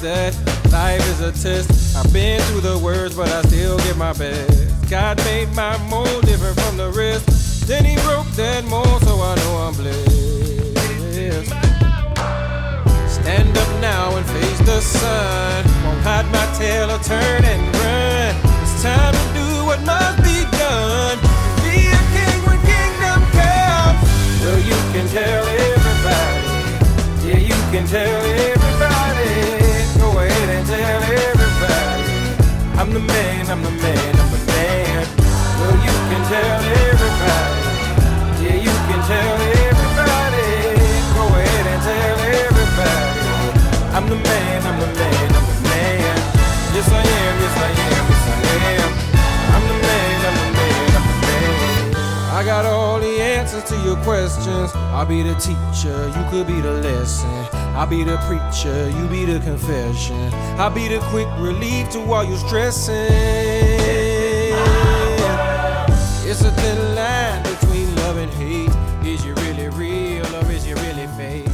That life is a test. I've been through the worst, but I still give my best. God made my mold different from the rest. Then he broke that mold, so I know I'm blessed. Stand up now and face the sun. Won't hide my tail or turn and run. It's time to do what must be done. Be a king when kingdom comes. Well, you can tell everybody. Yeah, you can tell everybody. I'm the man, I'm the man. Well, you can tell everybody. Yeah, you can tell everybody. Go ahead and tell everybody. I'm the man, I'm the man, I'm the man. Yes, I am, yes, I am, yes, I am. I'm the man, I'm the man, I'm the man. I got all the answers to your questions. I'll be the teacher, you could be the lesson. I be the preacher, you be the confession. I be the quick relief to all your stressing. It's a thin line between love and hate. Is you really real or is you really fake?